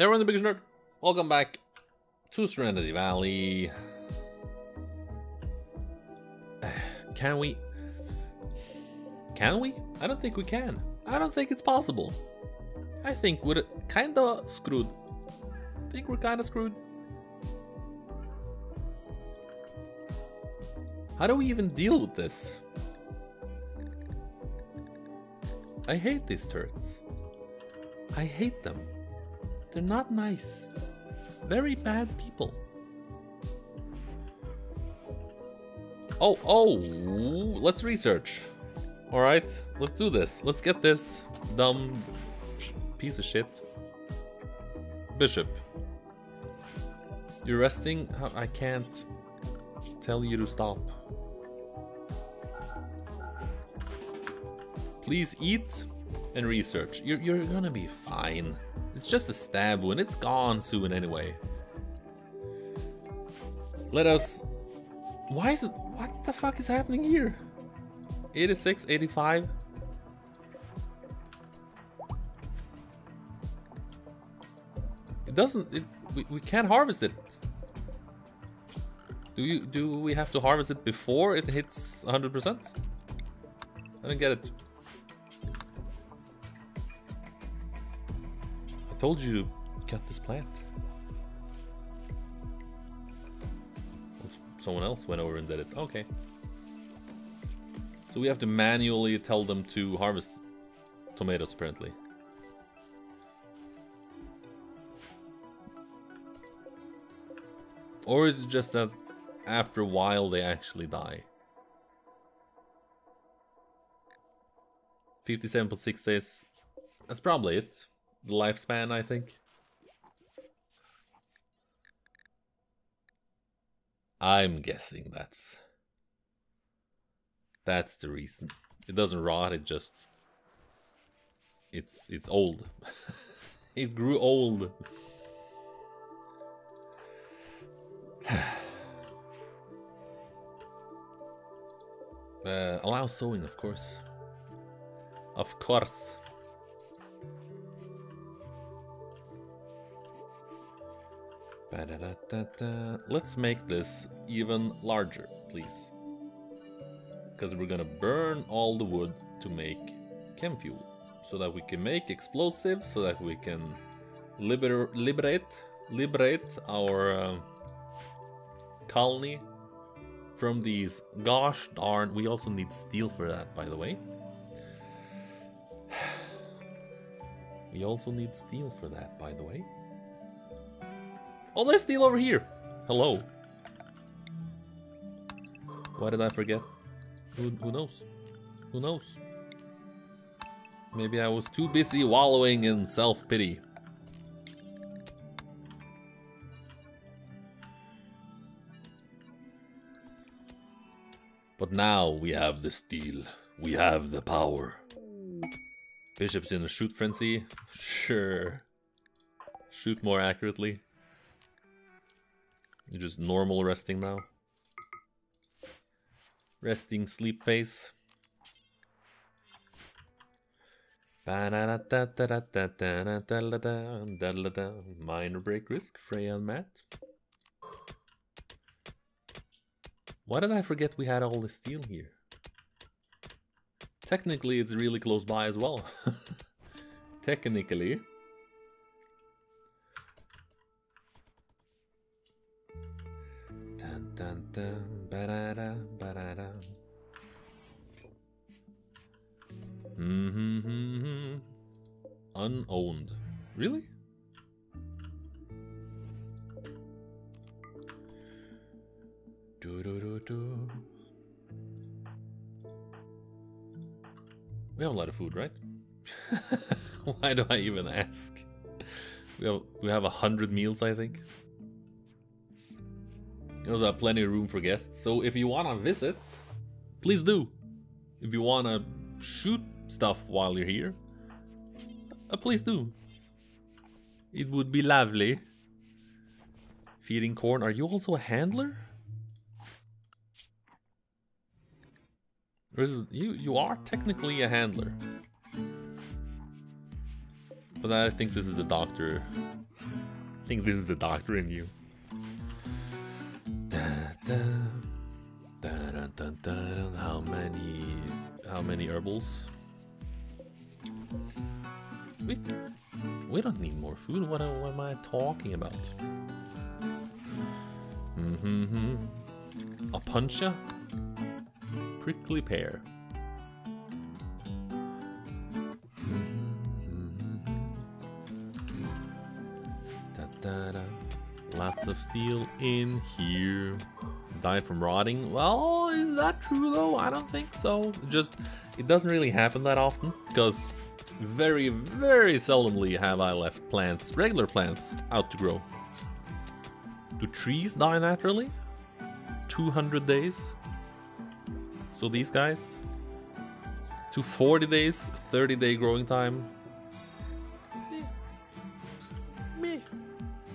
Everyone, the biggest nerd. Welcome back to Serenity Valley. Can we? Can we? I don't think we can. I don't think it's possible. I think we're kinda screwed. I think we're kinda screwed. How do we even deal with this? I hate these turrets. I hate them. They're not nice. Very bad people. Oh, oh, let's research. All right, let's do this. Let's get this dumb piece of shit. Bishop. You're resting? I can't tell you to stop. Please eat and research. You're, you're gonna be fine. It's just a stab wound. It's gone soon anyway. Let us... Why is it... What the fuck is happening here? 86, 85? It doesn't... It, we, we can't harvest it. Do you do we have to harvest it before it hits 100%? I don't get it. Told you to cut this plant. Someone else went over and did it. Okay. So we have to manually tell them to harvest tomatoes, apparently. Or is it just that after a while they actually die? 57.6 days. That's probably it. Lifespan, I think. I'm guessing that's that's the reason. It doesn't rot, it just it's it's old. it grew old. uh, allow sewing, of course. Of course. Let's make this even larger, please. Because we're gonna burn all the wood to make chem fuel. So that we can make explosives, so that we can liber liberate liberate our uh, colony from these gosh darn we also need steel for that by the way we also need steel for that by the way Oh, there's steel over here. Hello. Why did I forget? Who, who knows? Who knows? Maybe I was too busy wallowing in self-pity. But now we have the steel. We have the power. Bishop's in a shoot frenzy? Sure. Shoot more accurately. You're just normal resting now. Resting sleep face. Minor break risk, Freya and Matt. Why did I forget we had all the steel here? Technically, it's really close by as well. Technically. We have a lot of food, right? Why do I even ask? We have we have a hundred meals, I think. There's plenty of room for guests. So if you want to visit, please do. If you want to shoot stuff while you're here, uh, please do. It would be lovely. Feeding corn. Are you also a handler? Or is it, you you are technically a handler. But I think this is the doctor I think this is the doctor in you. How many how many herbals? We we don't need more food. What, what am I talking about? Mm-hmm. Opuntia? Prickly pear. Lots of steel in here. Died from rotting. Well, is that true though? I don't think so. Just, it doesn't really happen that often because very, very seldomly have I left plants, regular plants, out to grow. Do trees die naturally? 200 days? So these guys? To 40 days, 30 day growing time.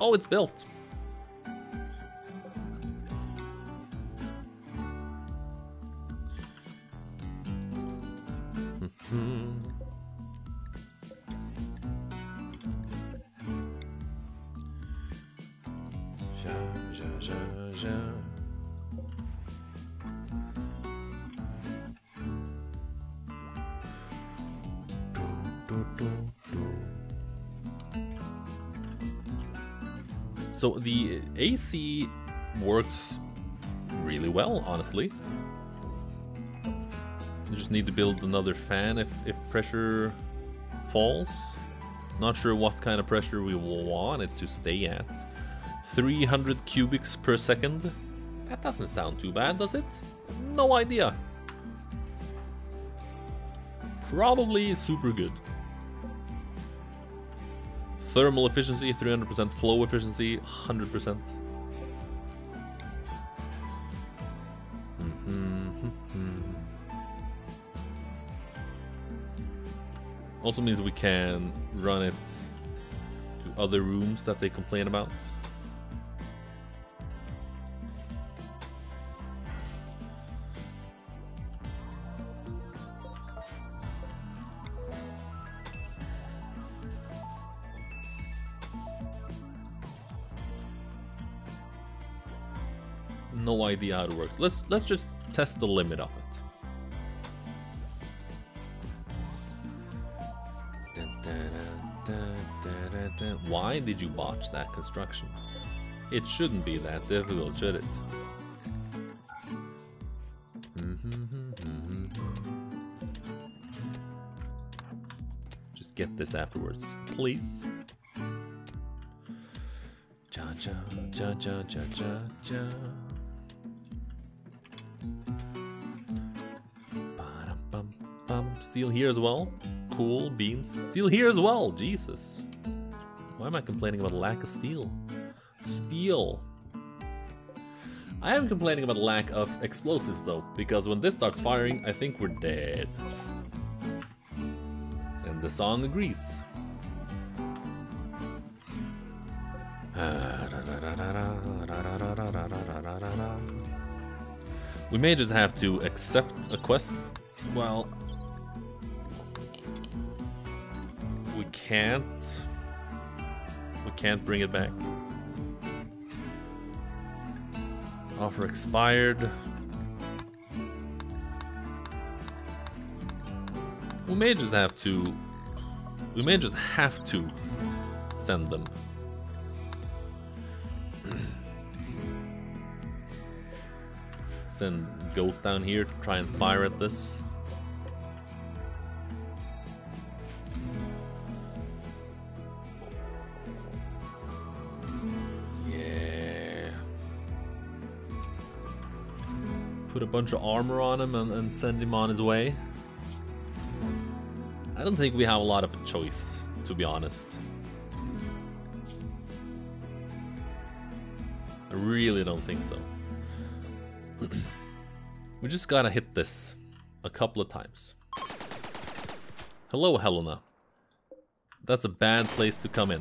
Oh, it's built. AC works really well, honestly. Just need to build another fan if, if pressure falls. Not sure what kind of pressure we want it to stay at. 300 cubics per second. That doesn't sound too bad, does it? No idea. Probably super good. Thermal efficiency, 300%. Flow efficiency, 100%. Mm-hmm. Also means we can run it to other rooms that they complain about. No idea how it works. Let's let's just test the limit of it. Why did you botch that construction? It shouldn't be that difficult, should it? Just get this afterwards, please. Ja ja ja ja ja ja ja. Steel here as well. Cool beans. Steel here as well. Jesus. Why am I complaining about lack of steel? Steel. I am complaining about lack of explosives though, because when this starts firing, I think we're dead. And the song agrees. We may just have to accept a quest. Well, can't We can't bring it back. Offer expired. We may just have to... We may just have to send them. send Goat down here to try and fire at this. Put a bunch of armor on him and, and send him on his way. I don't think we have a lot of a choice, to be honest. I really don't think so. we just gotta hit this a couple of times. Hello, Helena. That's a bad place to come in.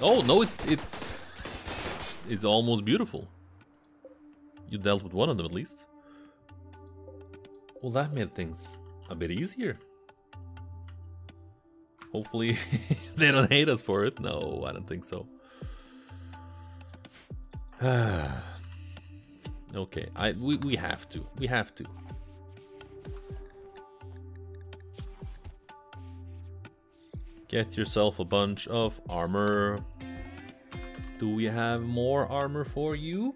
Oh, no, it's, it's, it's almost beautiful. You dealt with one of them at least. Well, that made things a bit easier. Hopefully they don't hate us for it. No, I don't think so. okay, I we, we have to. We have to. Get yourself a bunch of armor. Do we have more armor for you?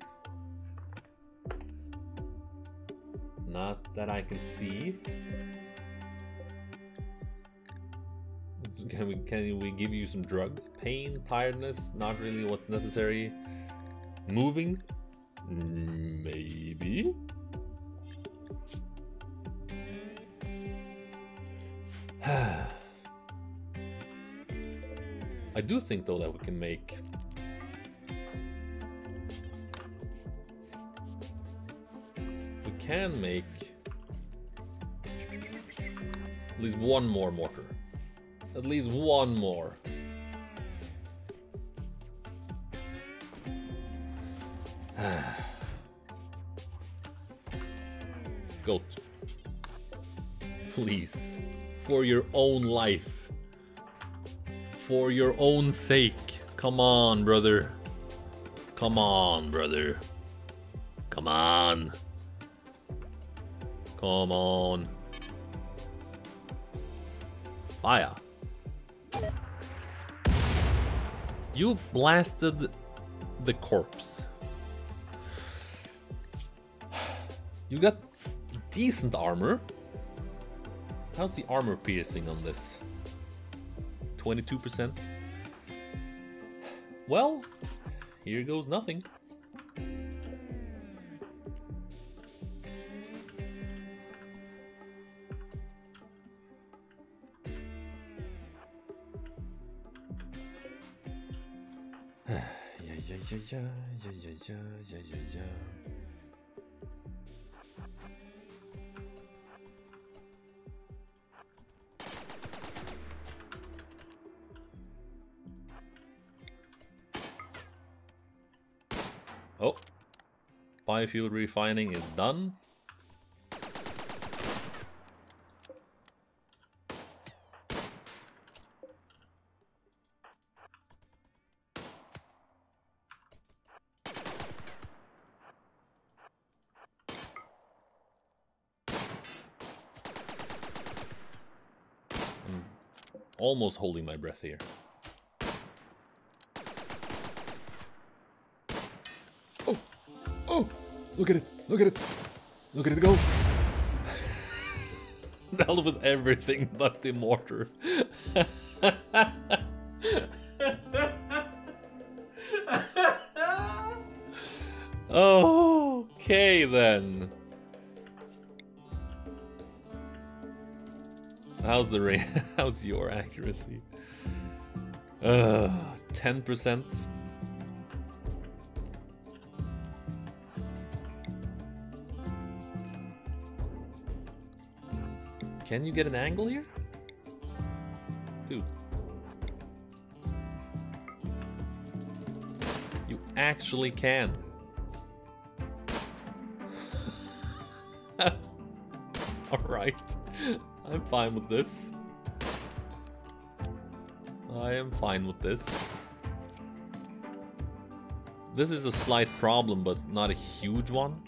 Not that I can see. Can we can we give you some drugs? Pain, tiredness, not really what's necessary. Moving? Maybe. I do think though that we can make can make at least one more mortar. At least one more. Goat. Please. For your own life. For your own sake. Come on, brother. Come on, brother. Come on. Fire. You blasted the corpse. You got decent armor. How's the armor piercing on this? 22%? Well, here goes nothing. Yeah, yeah, yeah, yeah, yeah, yeah, yeah. Oh, biofuel refining is done. Almost holding my breath here. Oh, Oh! look at it. Look at it. Look at it go. Dealt with everything but the mortar. How's the? How's your accuracy? Uh, 10%. Can you get an angle here? Dude. You actually can. Alright. Fine with this. I am fine with this. This is a slight problem, but not a huge one.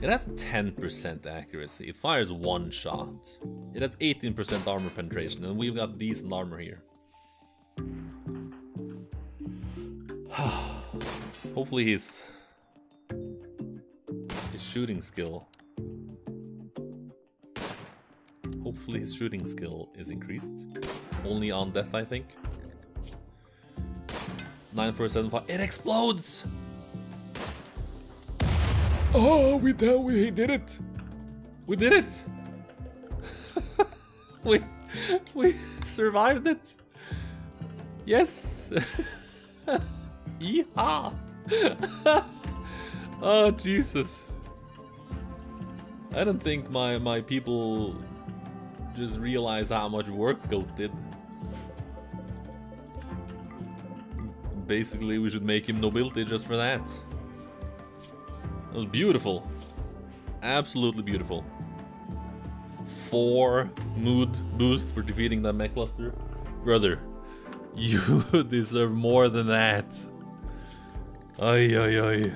It has 10% accuracy. It fires one shot. It has 18% armor penetration, and we've got decent armor here. Hopefully his his shooting skill. Hopefully his shooting skill is increased. Only on death, I think. 9475. It explodes! Oh, we did, we did it. We did it. we we survived it. Yes. Yeehaw. oh Jesus. I don't think my my people just realize how much work Goat did. Basically, we should make him nobility just for that. That was beautiful. Absolutely beautiful. Four mood boost for defeating that mech cluster. Brother, You deserve more than that. Ay, ay, ay.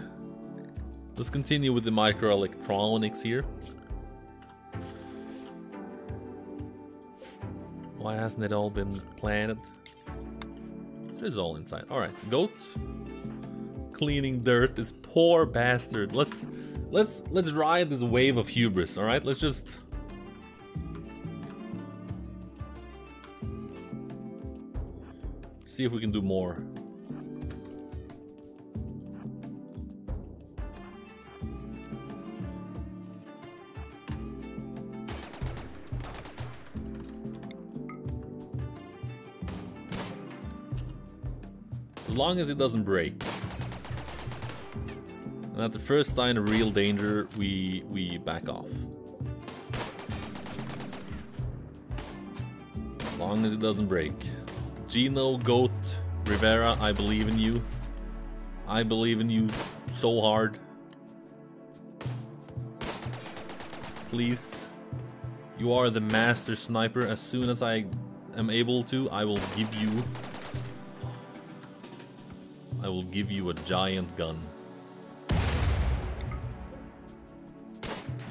Let's continue with the microelectronics here. Why hasn't it all been planted? It is all inside. Alright, goat. Cleaning dirt, this poor bastard. Let's let's let's ride this wave of hubris, alright? Let's just see if we can do more. Long as it doesn't break. And at the first sign of real danger, we, we back off. As long as it doesn't break. Gino, Goat, Rivera, I believe in you. I believe in you so hard. Please. You are the master sniper. As soon as I am able to, I will give you... I will give you a giant gun.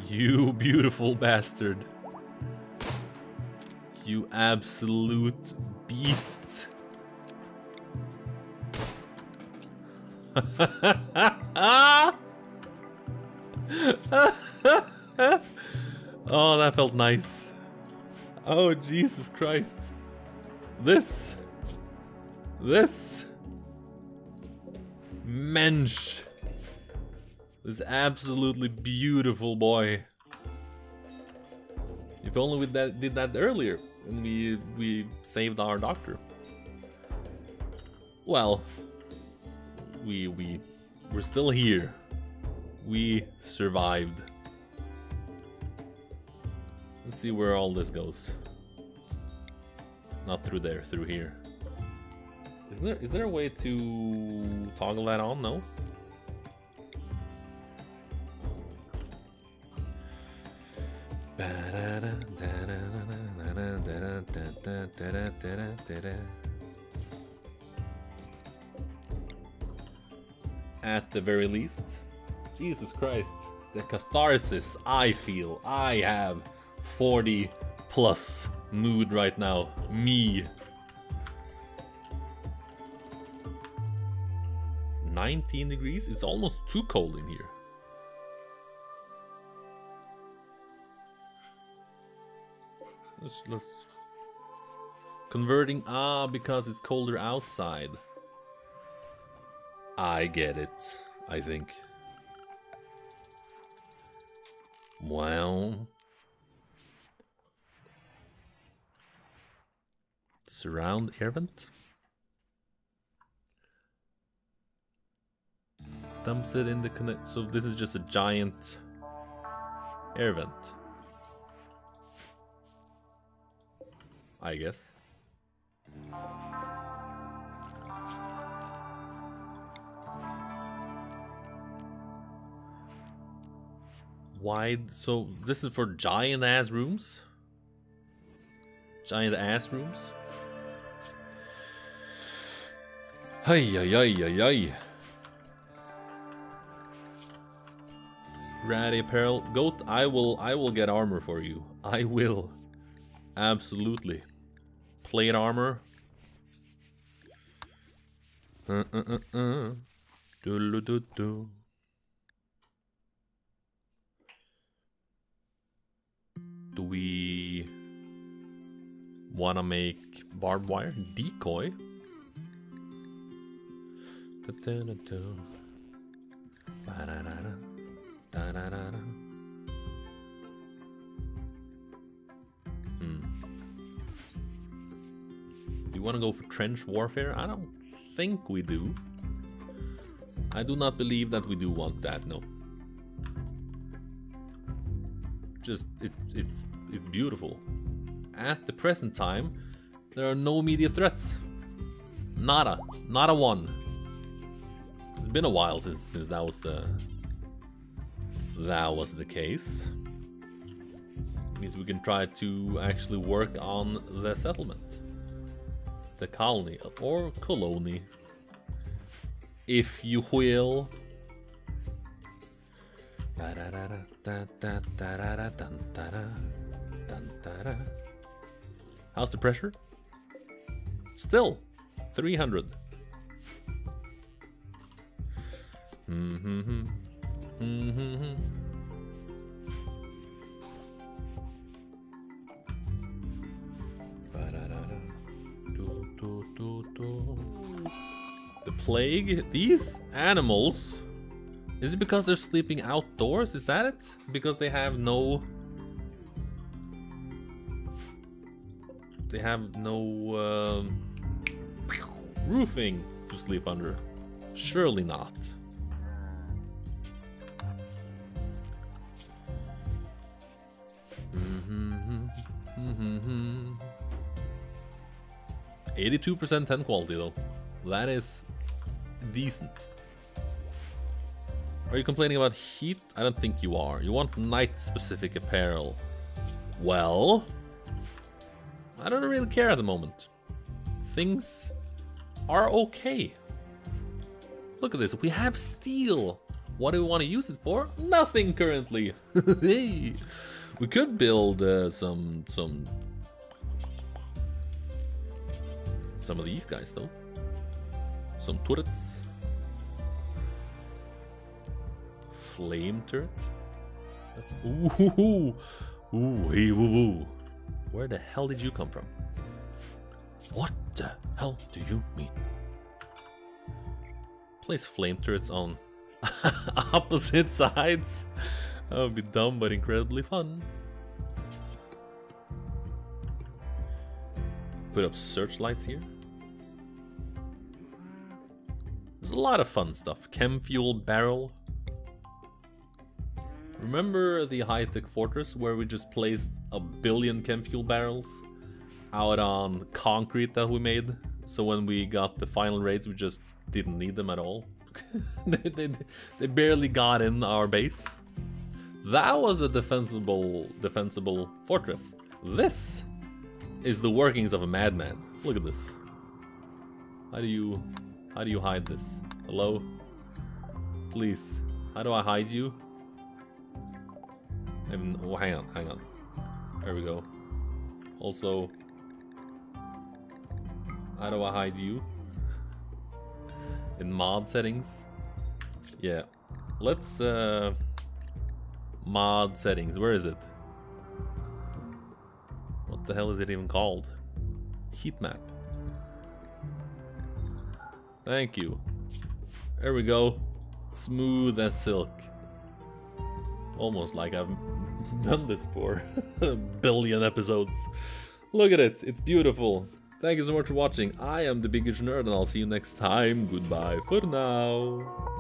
You beautiful bastard. You absolute beast. oh, that felt nice. Oh, Jesus Christ. This. This. Mensch. This absolutely beautiful boy. If only we that, did that earlier and we we saved our doctor. Well, we we we're still here. We survived. Let's see where all this goes. Not through there, through here. Is there is there a way to toggle that on? No. At the very least. Jesus Christ. The catharsis I feel. I have 40 plus mood right now. Me. 19 degrees? It's almost too cold in here. Let's, let's Converting, ah, because it's colder outside. I get it, I think. Well... Surround air vent? Dumps it in the connect... So this is just a giant air vent. I guess. Wide, so this is for giant ass rooms? Giant ass rooms? Hey, hey, hey, hey, hey. Ratty apparel. Goat, I will I will get armor for you. I will. Absolutely. Plate armor. Uh, uh, uh. Do, do, do, do we want to make barbed wire decoy? Da, da, da, da. Ba, da, da, da. Da, da, da, da. Hmm. Do you want to go for trench warfare? I don't think we do. I do not believe that we do want that, no. Just, it, it's, it's beautiful. At the present time, there are no immediate threats. Nada. Not a one. It's been a while since, since that was the... That was the case. It means we can try to actually work on the settlement. the colony or colony, if you will. How's the pressure? Still 300. Mm-hmm. The plague? These animals? Is it because they're sleeping outdoors? Is that it? Because they have no... They have no um, roofing to sleep under. Surely not. Eighty-two percent ten quality though. That is decent. Are you complaining about heat? I don't think you are. You want night-specific apparel. Well, I don't really care at the moment. Things are okay. Look at this. We have steel. What do we want to use it for? Nothing currently. we could build uh, some some some of these guys though. Some turrets. Flame turret. That's ooh ooh hey woo woo. Where the hell did you come from? What the hell do you mean? Place flame turrets on opposite sides. That would be dumb but incredibly fun. Put up searchlights here. A lot of fun stuff. Chem fuel barrel. Remember the high-tech fortress where we just placed a billion chem fuel barrels out on concrete that we made? So when we got the final raids, we just didn't need them at all. they, they, they barely got in our base. That was a defensible, defensible fortress. This is the workings of a madman. Look at this. How do you, how do you hide this? Hello? Please, how do I hide you? Oh, hang on, hang on. There we go. Also, how do I hide you? In mod settings? Yeah. Let's, uh... Mod settings, where is it? What the hell is it even called? Heat map. Thank you. There we go. Smooth as silk. Almost like I've done this for a billion episodes. Look at it, it's beautiful. Thank you so much for watching. I am the Biggest Nerd and I'll see you next time. Goodbye for now.